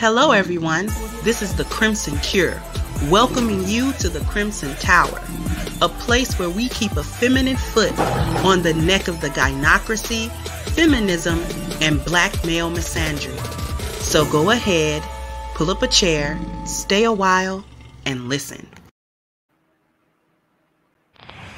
Hello, everyone. This is the Crimson Cure, welcoming you to the Crimson Tower, a place where we keep a feminine foot on the neck of the gynocracy, feminism, and black male misandry. So go ahead, pull up a chair, stay a while, and listen.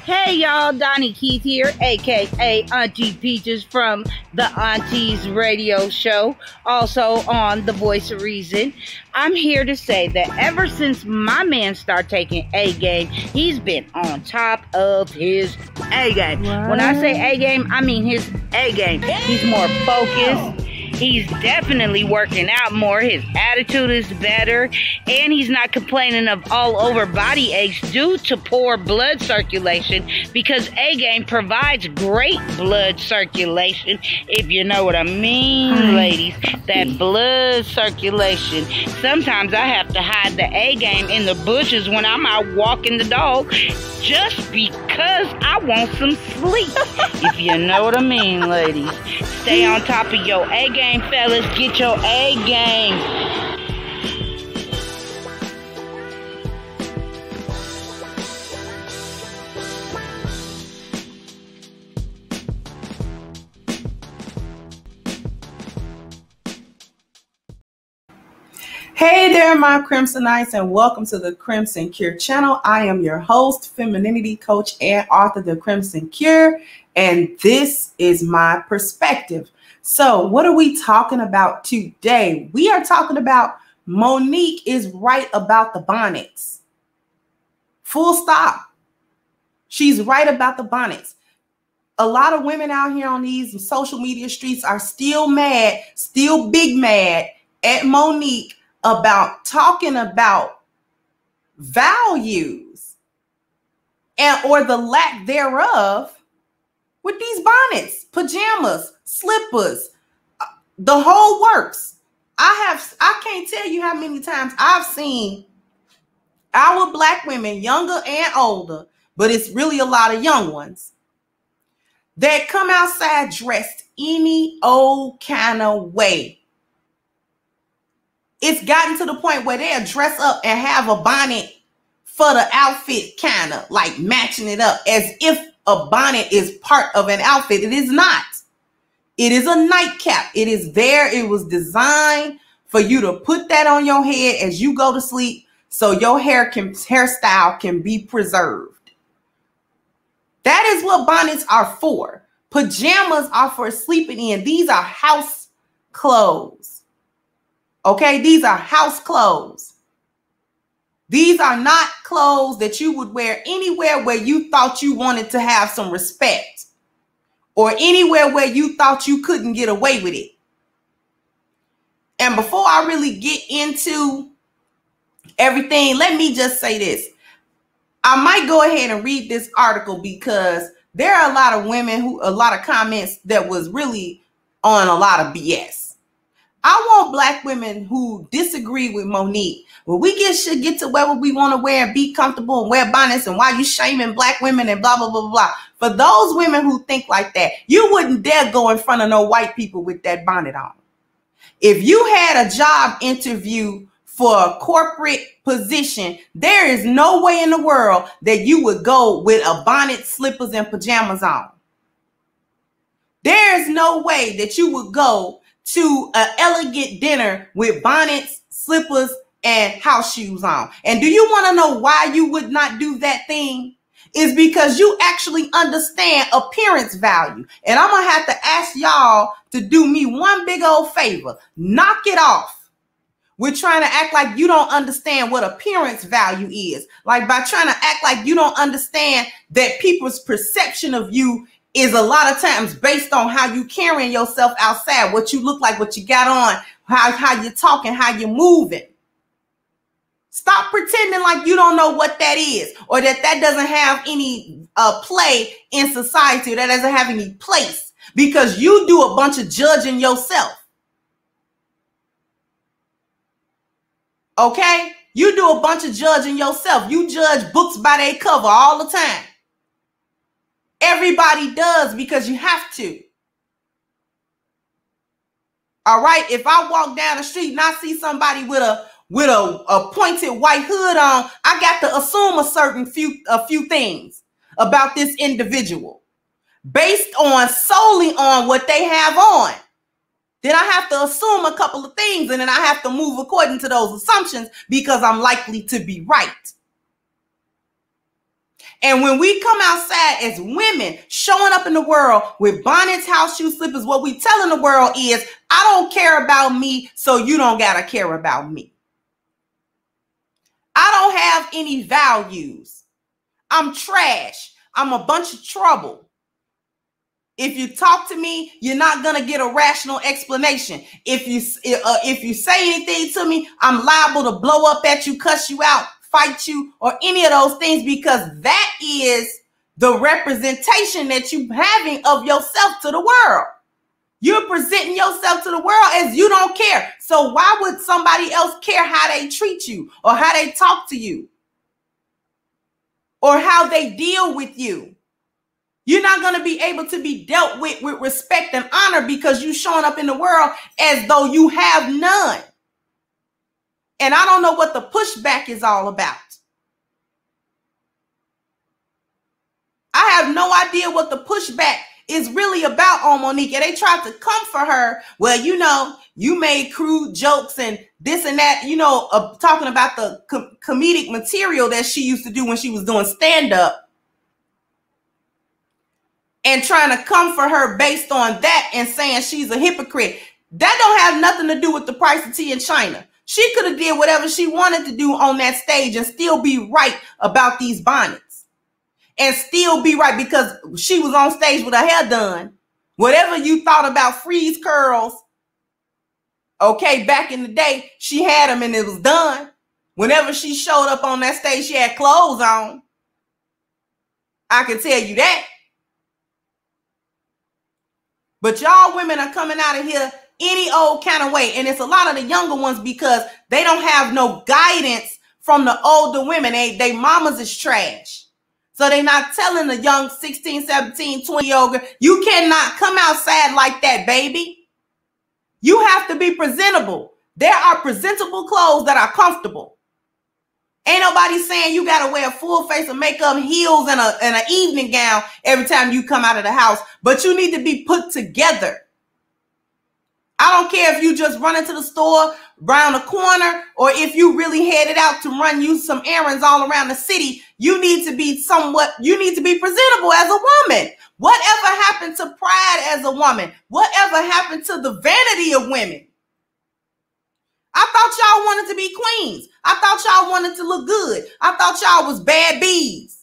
Hey y'all, Donnie Keith here, aka Auntie Peaches from the Aunties Radio Show, also on The Voice of Reason. I'm here to say that ever since my man started taking A game, he's been on top of his A game. When I say A game, I mean his A game. He's more focused. He's definitely working out more. His attitude is better. And he's not complaining of all over body aches due to poor blood circulation because A Game provides great blood circulation, if you know what I mean, ladies. That blood circulation. Sometimes I have to hide the A Game in the bushes when I'm out walking the dog just because I want some sleep. if you know what I mean, ladies. Stay on top of your A game, fellas. Get your A game. Hey there, my Crimsonites, and welcome to the Crimson Cure channel. I am your host, femininity coach, and author of The Crimson Cure, and this is my perspective. So, what are we talking about today? We are talking about Monique is right about the bonnets. Full stop. She's right about the bonnets. A lot of women out here on these social media streets are still mad, still big mad at Monique about talking about values and or the lack thereof with these bonnets, pajamas, slippers, uh, the whole works. I have I can't tell you how many times I've seen our black women, younger and older, but it's really a lot of young ones that come outside dressed any old kind of way it's gotten to the point where they'll dress up and have a bonnet for the outfit, kind of like matching it up as if a bonnet is part of an outfit. It is not. It is a nightcap. It is there. It was designed for you to put that on your head as you go to sleep so your hair can hairstyle can be preserved. That is what bonnets are for. Pajamas are for sleeping in. These are house clothes. Okay, these are house clothes. These are not clothes that you would wear anywhere where you thought you wanted to have some respect or anywhere where you thought you couldn't get away with it. And before I really get into everything, let me just say this. I might go ahead and read this article because there are a lot of women who, a lot of comments that was really on a lot of BS. I want black women who disagree with Monique. When we get should get to where we want to wear and be comfortable and wear bonnets and why you shaming black women and blah blah blah blah. For those women who think like that, you wouldn't dare go in front of no white people with that bonnet on. If you had a job interview for a corporate position, there is no way in the world that you would go with a bonnet, slippers, and pajamas on. There is no way that you would go to an elegant dinner with bonnets, slippers, and house shoes on. And do you want to know why you would not do that thing? Is because you actually understand appearance value. And I'm going to have to ask y'all to do me one big old favor. Knock it off. We're trying to act like you don't understand what appearance value is. Like by trying to act like you don't understand that people's perception of you is a lot of times based on how you carrying yourself outside, what you look like, what you got on, how, how you're talking, how you're moving. Stop pretending like you don't know what that is or that that doesn't have any uh, play in society, or that doesn't have any place because you do a bunch of judging yourself. Okay? You do a bunch of judging yourself. You judge books by their cover all the time. Everybody does because you have to. All right. If I walk down the street and I see somebody with a with a, a pointed white hood on, I got to assume a certain few a few things about this individual based on solely on what they have on. Then I have to assume a couple of things and then I have to move according to those assumptions because I'm likely to be right. And when we come outside as women showing up in the world with bonnets, house shoes, slippers, what we telling the world is, I don't care about me, so you don't gotta care about me. I don't have any values. I'm trash. I'm a bunch of trouble. If you talk to me, you're not gonna get a rational explanation. If you uh, if you say anything to me, I'm liable to blow up at you, cuss you out, fight you, or any of those things because that is the representation that you having of yourself to the world. You're presenting yourself to the world as you don't care. So why would somebody else care how they treat you or how they talk to you or how they deal with you? You're not going to be able to be dealt with with respect and honor because you showing up in the world as though you have none. And I don't know what the pushback is all about. I have no idea what the pushback is really about on Monique. They tried to comfort her. Well, you know, you made crude jokes and this and that, you know, uh, talking about the com- comedic material that she used to do when she was doing stand up. And trying to comfort her based on that and saying she's a hypocrite. That don't have nothing to do with the price of tea in China. She could have did whatever she wanted to do on that stage and still be right about these bonnets. And still be right because she was on stage with her hair done. Whatever you thought about freeze curls, okay, back in the day, she had them and it was done. Whenever she showed up on that stage, she had clothes on. I can tell you that. But y'all women are coming out of here any old kind of way. And it's a lot of the younger ones because they don't have no guidance from the older women. They, they mamas is trash. So they're not telling the young 16, 17, 20 year old, you cannot come outside like that, baby. You have to be presentable. There are presentable clothes that are comfortable. Ain't nobody saying you gotta wear a full face of makeup, heels, and a and an evening gown every time you come out of the house, but you need to be put together. I don't care if you just run into the store around the corner or if you really headed out to run you some errands all around the city. You need to be somewhat, you need to be presentable as a woman. Whatever happened to pride as a woman? Whatever happened to the vanity of women? I thought y'all wanted to be queens. I thought y'all wanted to look good. I thought y'all was bad bees.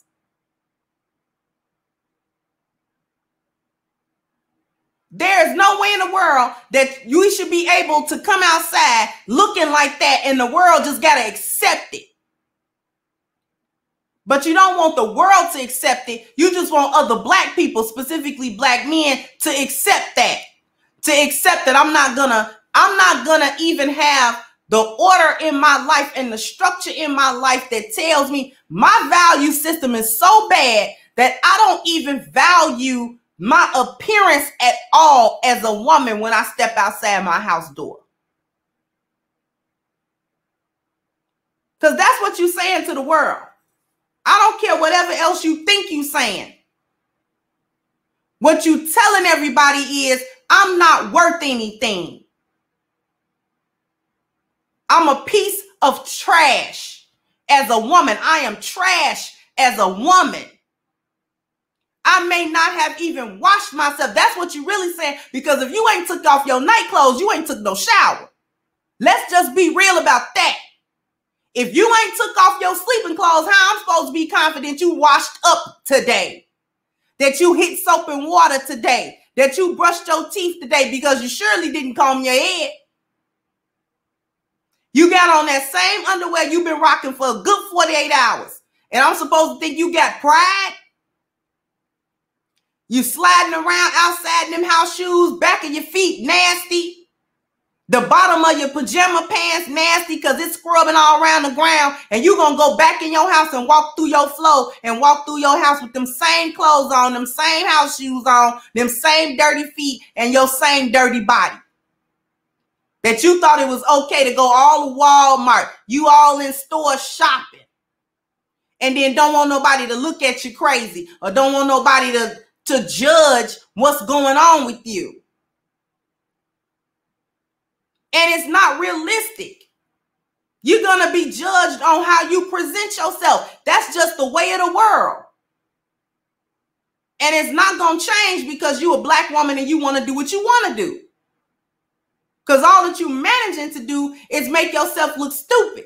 There is no way in the world that you should be able to come outside looking like that and the world just got to accept it. But you don't want the world to accept it. You just want other black people, specifically black men, to accept that. To accept that I'm not gonna, I'm not gonna even have the order in my life and the structure in my life that tells me my value system is so bad that I don't even value my appearance at all as a woman when I step outside my house door. Because that's what you're saying to the world. I don't care whatever else you think you're saying. What you telling everybody is, I'm not worth anything. I'm a piece of trash as a woman. I am trash as a woman. I may not have even washed myself. That's what you really saying. Because if you ain't took off your night clothes, you ain't took no shower. Let's just be real about that. If you ain't took off your sleeping clothes, how I'm supposed to be confident you washed up today? That you hit soap and water today? That you brushed your teeth today because you surely didn't comb your head? You got on that same underwear you've been rocking for a good 48 hours. And I'm supposed to think you got pride? You sliding around outside in them house shoes, back of your feet nasty. The bottom of your pajama pants nasty because it's scrubbing all around the ground. And you going to go back in your house and walk through your floor and walk through your house with them same clothes on, them same house shoes on, them same dirty feet, and your same dirty body. that you thought it was okay to go all to Walmart, you all in store shopping, and then don't want nobody to look at you crazy or don't want nobody to, to judge what's going on with you. And it's not realistic. You're going to be judged on how you present yourself. That's just the way of the world. And it's not going to change because you're a black woman and you want to do what you want to do. Because all that you're managing to do is make yourself look stupid.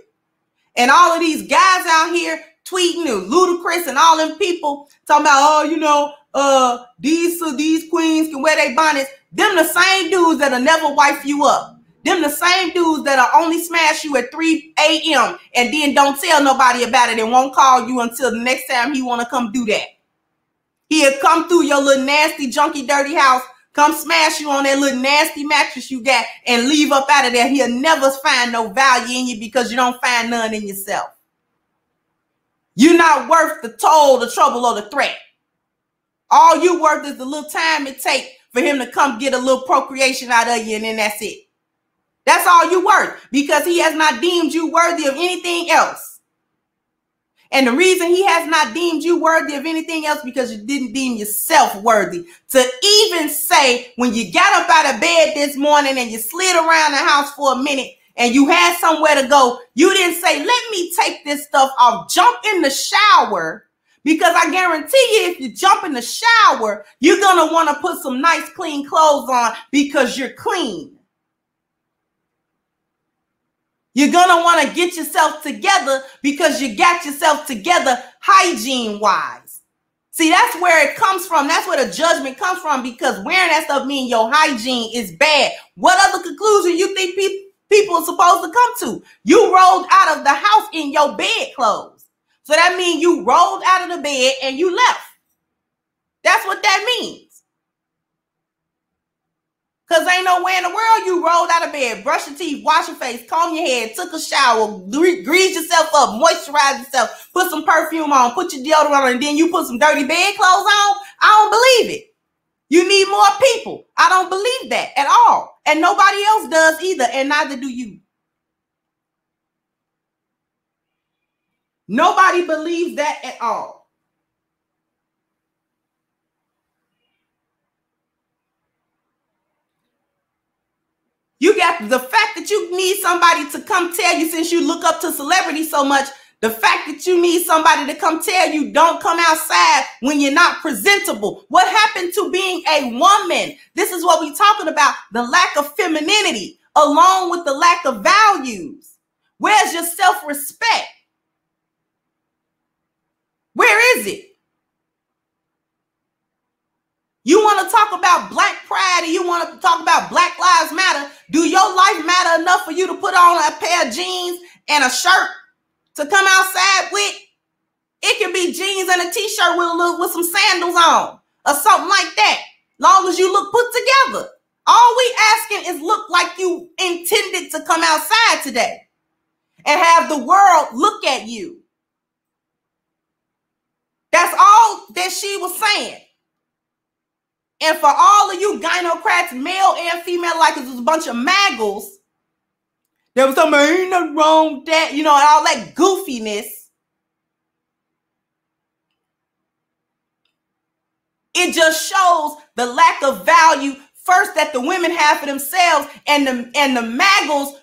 And all of these guys out here tweeting and Ludacris and all them people talking about, oh, you know, uh, these uh, these queens can wear their bonnets. Them the same dudes that'll never wife you up. Them the same dudes that'll only smash you at 3 a.m. and then don't tell nobody about it and won't call you until the next time he want to come do that. He'll come through your little nasty, junky, dirty house, come smash you on that little nasty mattress you got and leave up out of there. He'll never find no value in you because you don't find none in yourself. You're not worth the toll, the trouble, or the threat. All you worth is the little time it takes for him to come get a little procreation out of you, and then that's it. That's all you worth because he has not deemed you worthy of anything else. And the reason he has not deemed you worthy of anything else because you didn't deem yourself worthy to even say when you got up out of bed this morning and you slid around the house for a minute and you had somewhere to go, you didn't say, let me take this stuff off, jump in the shower. Because I guarantee you, if you jump in the shower, you're going to want to put some nice, clean clothes on because you're clean. You're going to want to get yourself together because you got yourself together hygiene wise. See, that's where it comes from. That's where the judgment comes from because wearing that stuff means your hygiene is bad. What other conclusion you think pe- people are supposed to come to? You rolled out of the house in your bed clothes. So that means you rolled out of the bed and you left. That's what that means. Cause ain't no way in the world you rolled out of bed, brush your teeth, wash your face, comb your hair, took a shower, grease yourself up, moisturize yourself, put some perfume on, put your deodorant on, and then you put some dirty bed clothes on. I don't believe it. You need more people. I don't believe that at all. And nobody else does either, and neither do you. Nobody believes that at all. You got the fact that you need somebody to come tell you since you look up to celebrity so much. The fact that you need somebody to come tell you don't come outside when you're not presentable. What happened to being a woman? This is what we're talking about the lack of femininity, along with the lack of values. Where's your self respect? Where is it? You want to talk about black pride and you want to talk about Black Lives Matter. Do your life matter enough for you to put on a pair of jeans and a shirt to come outside with? It can be jeans and a t-shirt with a little, with some sandals on or something like that. Long as you look put together. All we asking is look like you intended to come outside today and have the world look at you. That's all that she was saying. And for all of you gynocrats, male and female, like it's a bunch of maggles, there was something, wrong with that, you know, and all that goofiness. It just shows the lack of value first that the women have for themselves and the and the maggles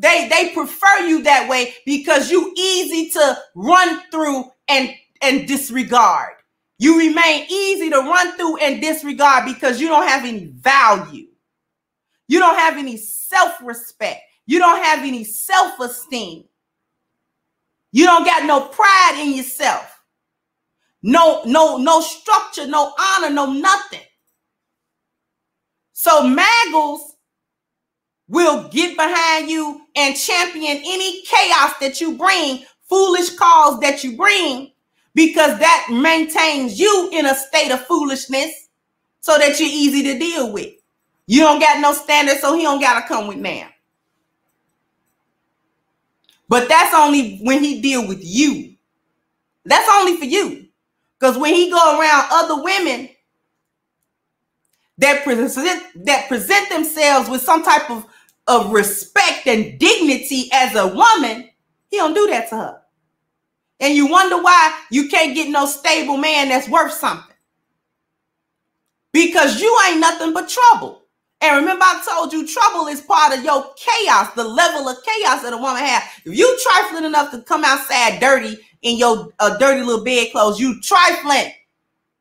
they they prefer you that way because you easy to run through and and disregard. You remain easy to run through and disregard because you don't have any value. You don't have any self respect. You don't have any self esteem. You don't got no pride in yourself. No, no, no structure, no honor, no nothing. So Maggles will get behind you and champion any chaos that you bring, foolish cause that you bring, because that maintains you in a state of foolishness so that you're easy to deal with. You don't got no standards, so he don't got to come with now. But that's only when he deal with you. That's only for you. Because when he go around other women that present that present themselves with some type of of respect and dignity as a woman, he don't do that to her. And you wonder why you can't get no stable man that's worth something. Because you ain't nothing but trouble. And remember, I told you trouble is part of your chaos, the level of chaos that a woman has. If you trifling enough to come outside dirty in your uh, dirty little bed clothes, you trifling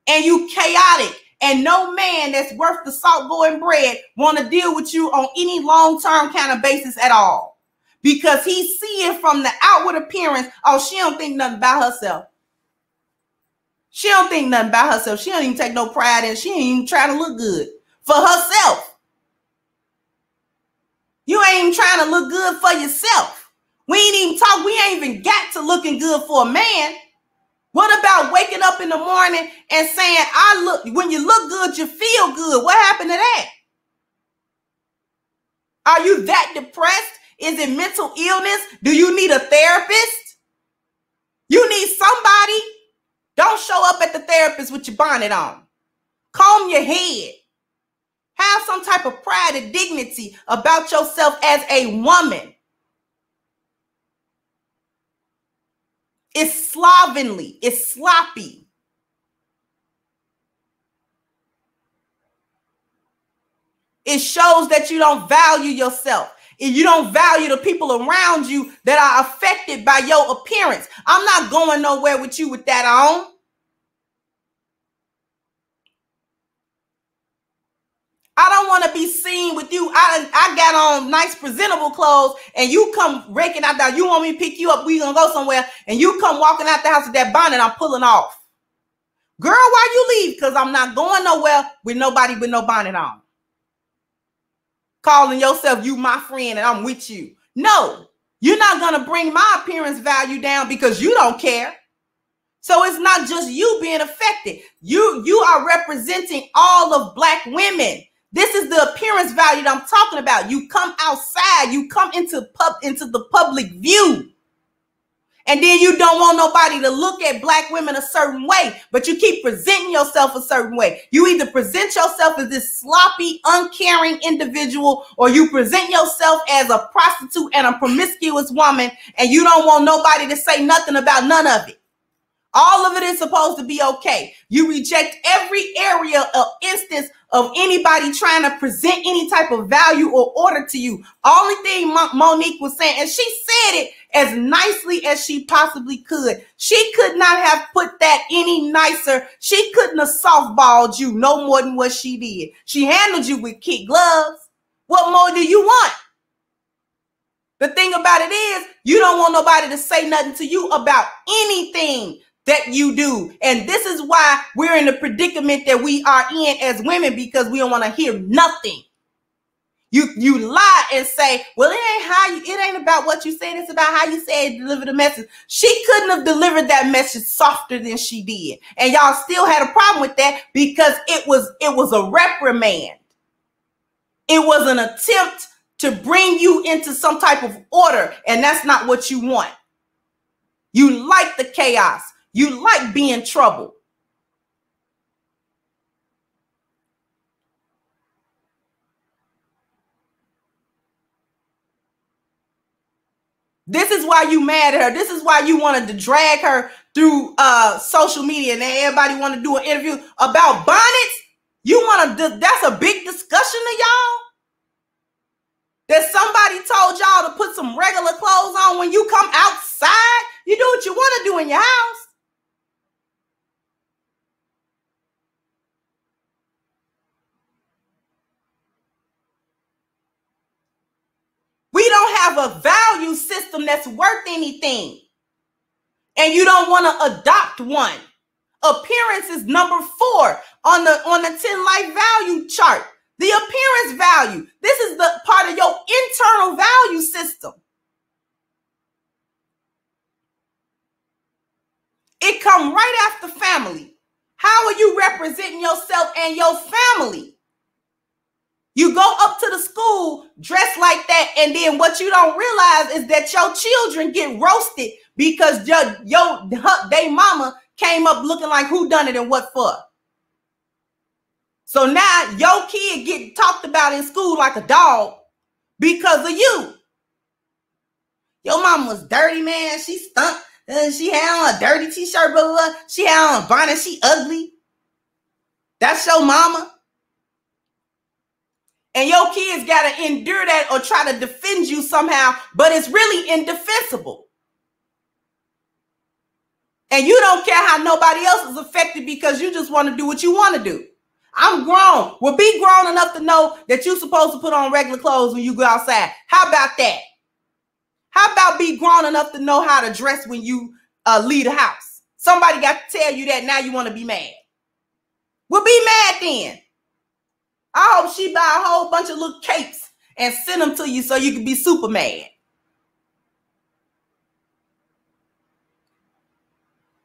and you chaotic. And no man that's worth the salt going bread want to deal with you on any long-term kind of basis at all. Because he's seeing from the outward appearance, oh, she don't think nothing about herself. She don't think nothing about herself. She don't even take no pride in. She ain't even try to look good for herself. You ain't even trying to look good for yourself. We ain't even talk. We ain't even got to looking good for a man. What about waking up in the morning and saying, I look, when you look good, you feel good? What happened to that? Are you that depressed? Is it mental illness? Do you need a therapist? You need somebody. Don't show up at the therapist with your bonnet on. Comb your head. Have some type of pride and dignity about yourself as a woman. It's slovenly, it's sloppy. It shows that you don't value yourself. If you don't value the people around you that are affected by your appearance. I'm not going nowhere with you with that on. I don't want to be seen with you. I I got on nice presentable clothes and you come raking out that you want me to pick you up. We gonna go somewhere and you come walking out the house with that bonnet. I'm pulling off. Girl, why you leave? Because I'm not going nowhere with nobody with no bonnet on. Calling yourself you my friend and I'm with you. No, you're not gonna bring my appearance value down because you don't care. So it's not just you being affected. You you are representing all of black women this is the appearance value that I'm talking about. You come outside, you come into pub into the public view. And then you don't want nobody to look at black women a certain way, but you keep presenting yourself a certain way. You either present yourself as this sloppy, uncaring individual, or you present yourself as a prostitute and a promiscuous woman, and you don't want nobody to say nothing about none of it. All of it is supposed to be okay. You reject every area of instance of anybody trying to present any type of value or order to you. Only thing Monique was saying, and she said it as nicely as she possibly could. She could not have put that any nicer. She couldn't have softballed you no more than what she did. She handled you with kid gloves. What more do you want? The thing about it is, you don't want nobody to say nothing to you about anything that you do. And this is why we're in the predicament that we are in as women because we don't want to hear nothing. You you lie and say, well, it ain't how you, it ain't about what you said, it's about how you say deliver the message. She couldn't have delivered that message softer than she did. And y'all still had a problem with that because it was it was a reprimand. It was an attempt to bring you into some type of order, and that's not what you want. You like the chaos. You like being troubled. This is why you mad at her. This is why you wanted to drag her through uh, social media and everybody want to do an interview about bonnets. You want to, that's a big discussion to y'all. That somebody told y'all to put some regular clothes on when you come outside. You do what you want to do in your house. We don't have a value system that's worth anything. And you don't want to adopt one. Appearance is number four on the on the 10 life value chart. The appearance value. This is the part of your internal value system. It come right after family. How are you representing yourself and your family? You go up to the school dressed like that, and then what you don't realize is that your children get roasted because your your they mama came up looking like who done it and what for. So now your kid get talked about in school like a dog because of you. Your mom was dirty, man. She stunk. Uh, she had on a dirty t-shirt, blah, blah, blah. She had on a bonnet. She ugly. That's your mama. And your kids got to endure that or try to defend you somehow, but it's really indefensible. And you don't care how nobody else is affected because you just want to do what you want to do. I'm grown. Well, be grown enough to know that you're supposed to put on regular clothes when you go outside. How about that? How about be grown enough to know how to dress when you uh, leave the house? Somebody got to tell you that now you want to be mad. Well, be mad then. I hope she buy a whole bunch of little capes and send them to you so you can be Superman.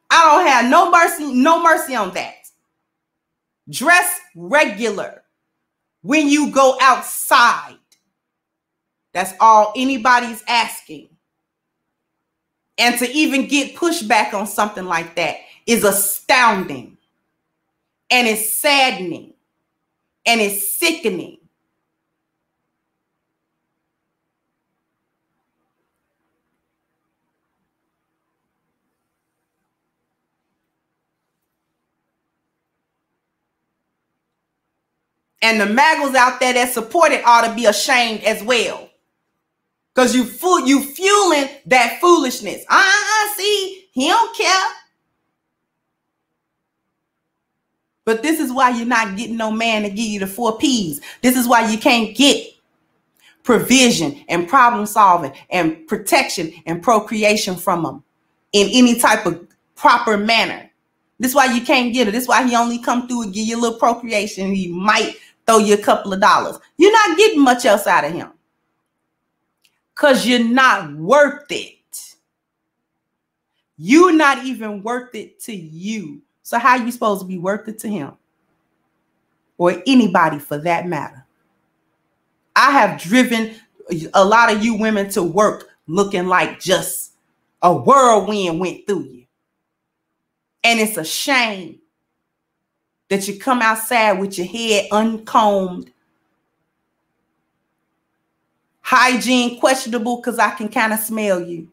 I don't have no mercy, no mercy on that. Dress regular when you go outside. That's all anybody's asking. And to even get pushback on something like that is astounding and it's saddening and it's sickening. And the maggots out there that support it ought to be ashamed as well. Because you fool you fueling that foolishness. Uh-uh, see, he don't care. But this is why you're not getting no man to give you the four P's. This is why you can't get provision and problem solving and protection and procreation from them in any type of proper manner. This is why you can't get it. This is why he only come through and give you a little procreation. He might throw you a couple of dollars. You're not getting much else out of him because you're not worth it. You're not even worth it to you. So how you supposed to be worth it to him? Or anybody for that matter? I have driven a lot of you women to work looking like just a whirlwind went through you. And it's a shame that you come outside with your head uncombed, hygiene questionable because I can kind of smell you.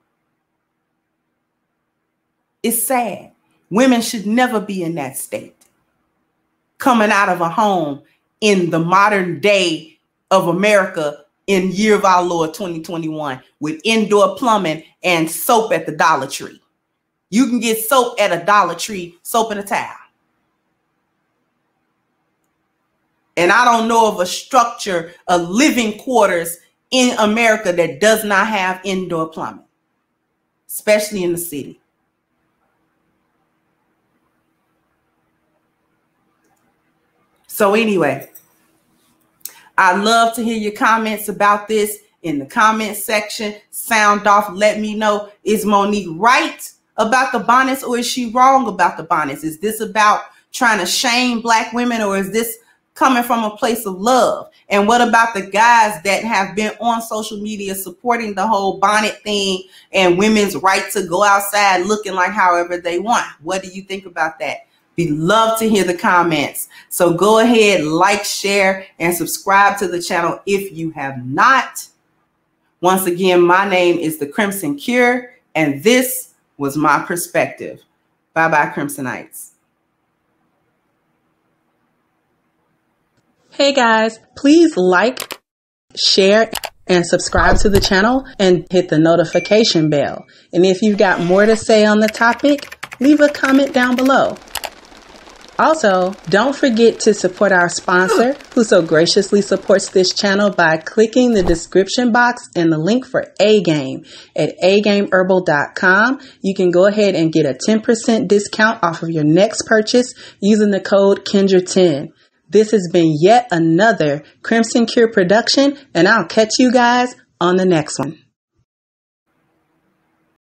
It's sad. Women should never be in that state. Coming out of a home in the modern day of America in year of our Lord 2021 with indoor plumbing and soap at the Dollar Tree. You can get soap at a Dollar Tree, soap and a towel. And I don't know of a structure, a living quarters in America that does not have indoor plumbing, especially in the city. So, anyway, I love to hear your comments about this in the comment section. Sound off, let me know is Monique right about the bonnets or is she wrong about the bonnets? Is this about trying to shame black women or is this coming from a place of love? And what about the guys that have been on social media supporting the whole bonnet thing and women's right to go outside looking like however they want? What do you think about that? We love to hear the comments. So go ahead, like, share, and subscribe to the channel if you have not. Once again, my name is The Crimson Cure, and this was my perspective. Bye bye, Crimsonites. Hey guys, please like, share, and subscribe to the channel and hit the notification bell. And if you've got more to say on the topic, leave a comment down below. Also, don't forget to support our sponsor who so graciously supports this channel by clicking the description box and the link for A Game at agameherbal.com. You can go ahead and get a 10% discount off of your next purchase using the code Kendra10. This has been yet another Crimson Cure production, and I'll catch you guys on the next one.